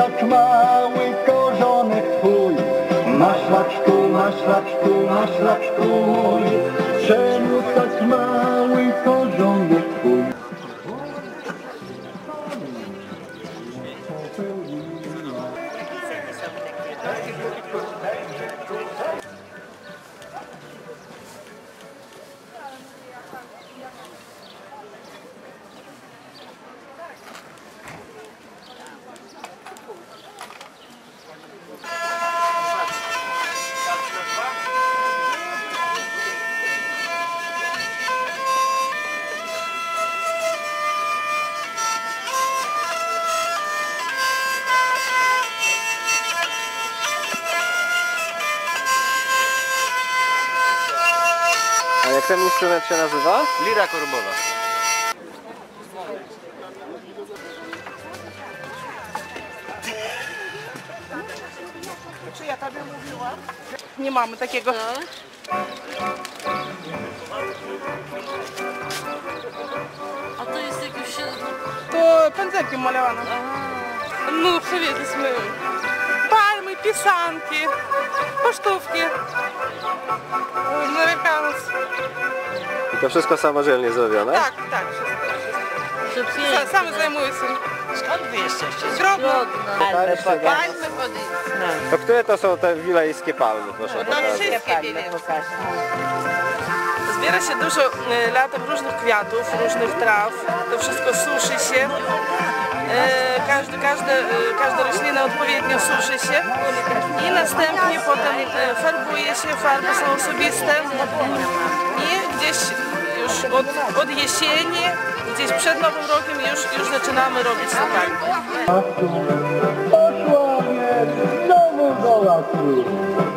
tak mały korzonek twój? Maślaczku, maślaczku, maślaczku mój, czemu tak mały A jak ten instrument się nazywa? Lira korbowa. Nie mamy takiego. A to jest jakoś... To pędzelkiem malowane. Przywieźliśmy palmy, pisanki, pocztówki, amerykańskie. I to wszystko samodzielnie zrobione? Tak, tak, wszystko. Sa- Same zajmuję się. Skąd wy jesteście? Z Grodno. Palmy wody. To które to są te wilejskie palmy, proszę No pokazać? wszystkie wiele. Zbiera się dużo e, latem różnych kwiatów, różnych traw. To wszystko suszy się. Każdy, każde, e, każda roślina odpowiednio suszy się i następnie potem e, farbuje się, farby są osobiste i gdzieś już od, od jesieni, gdzieś przed Nowym Rokiem już, już zaczynamy robić to tak. Poszła mnie znowu.